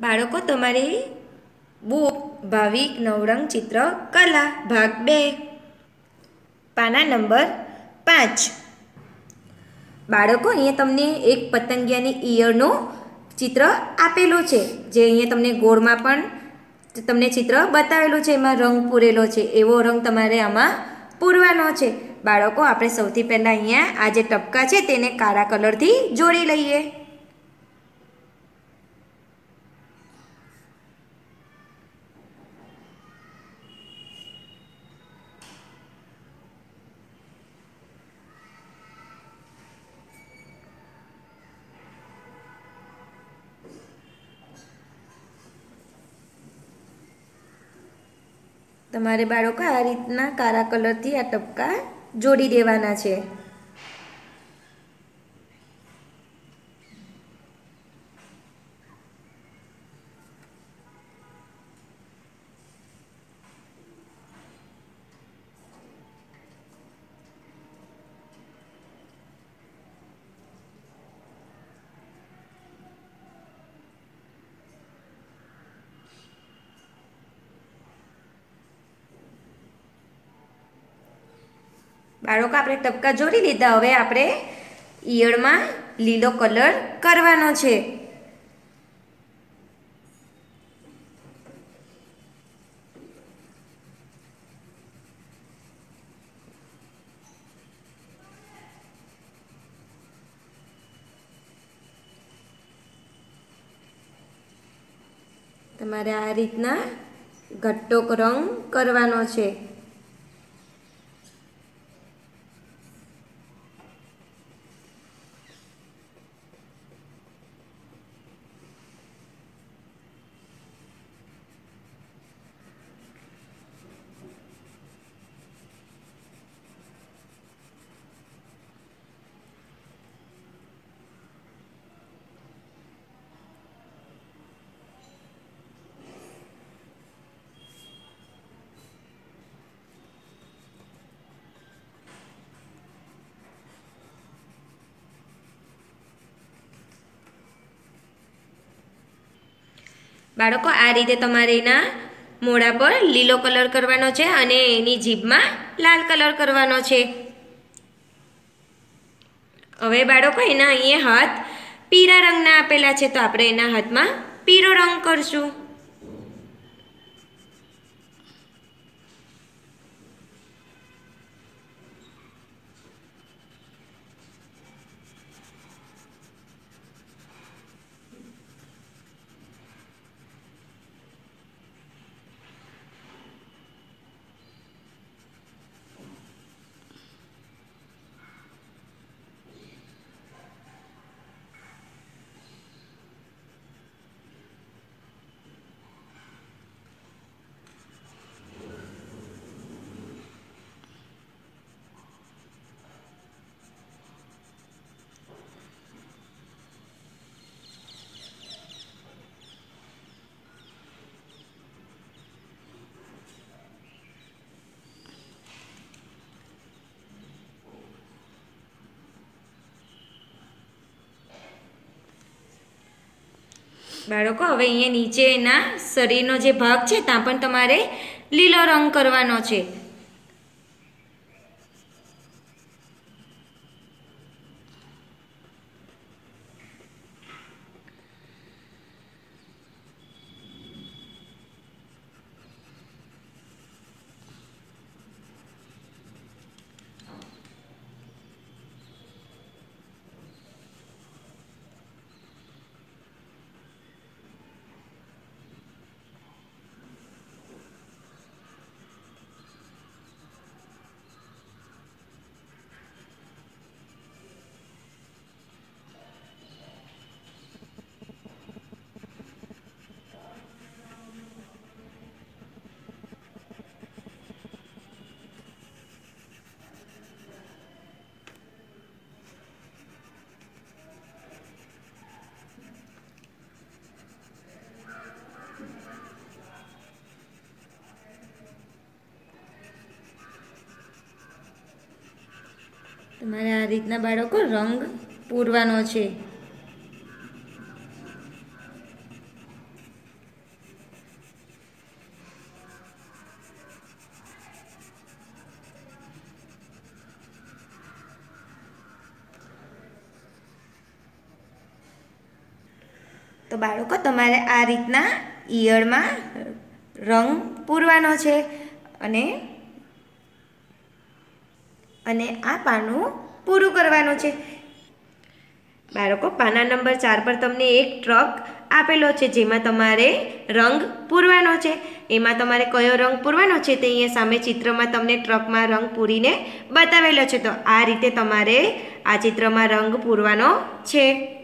બાળકો, તમારી બુક ભાવિક નવરંગ ચિત્ર કલા, ભાગ બે. પાના નંબર પાંચ. બાળકો, અહીંયા તમને એક પતંગિયાની ઈયરનું ચિત્ર આપેલું છે. જે અહીંયા તમને ગોળમાં પણ તમને ચિત્ર બતાવેલું છે. એમાં રંગ પૂરેલો છે. એવો રંગ તમારે આમાં પૂરવાનો છે. બાળકો, આપણે સૌથી પહેલાં અહીંયા આ જે ટપકા છે, તેને કાળા કલરથી જોડી લઈએ. તમારે બાળકો આ રીતના કાળા કલરથી આ ટપકા જોડી દેવાના છે. બાળકો આપણે ટપકા જોડી લીધા, હવે આપણે ઈયળમાં લીલો કલર કરવાનો છે. તમારે આ રીતના ઘટ્ટો રંગ કરવાનો છે. બાળકો, આ રીતે તમારે એના મોઢા પર લીલો કલર કરવાનો છે અને એની જીભમાં લાલ કલર કરવાનો છે. હવે બાળકો, એના અહીંયા હાથ પીળા રંગના આપેલા છે, તો આપણે એના હાથમાં પીળો રંગ કરશું. બાળકો, હવે અહીંયા નીચે એના શરીરનો જે ભાગ છે, ત્યાં પણ તમારે લીલો રંગ કરવાનો છે. તમારે આ રીતના બાળકો રંગ પૂરવાનો છે. તો બાળકો, તમારે આ રીતના ઈયળમાં રંગ પૂરવાનો છે અને અને આ પાનું પૂરું કરવાનું છે. બાળકો, પાના નંબર ચાર પર તમને એક ટ્રક આપેલો છે, જેમાં તમારે રંગ પૂરવાનો છે. એમાં તમારે કયો રંગ પૂરવાનો છે તે અહીંયા સામે ચિત્રમાં તમને ટ્રકમાં રંગ પૂરીને બતાવેલો છે. તો આ રીતે તમારે આ ચિત્રમાં રંગ પૂરવાનો છે.